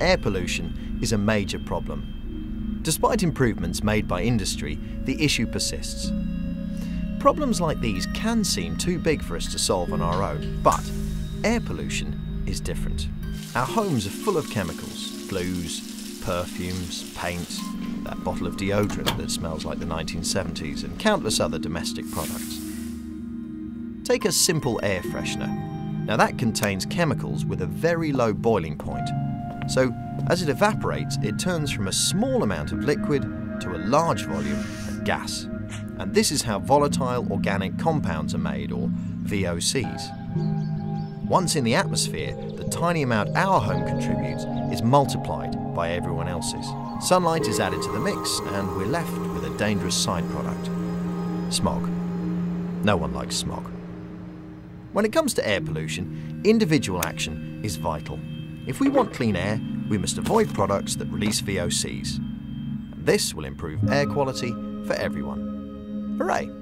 Air pollution is a major problem. Despite improvements made by industry, the issue persists. Problems like these can seem too big for us to solve on our own, but air pollution is different. Our homes are full of chemicals, glues, perfumes, paint, that bottle of deodorant that smells like the 1970s, and countless other domestic products. Take a simple air freshener. Now that contains chemicals with a very low boiling point. So as it evaporates, it turns from a small amount of liquid to a large volume of gas. And this is how volatile organic compounds are made, or VOCs. Once in the atmosphere, the tiny amount our home contributes is multiplied by everyone else's. Sunlight is added to the mix, and we're left with a dangerous side product smog. No one likes smog. When it comes to air pollution, individual action is vital. If we want clean air, we must avoid products that release VOCs. This will improve air quality for everyone. Hooray!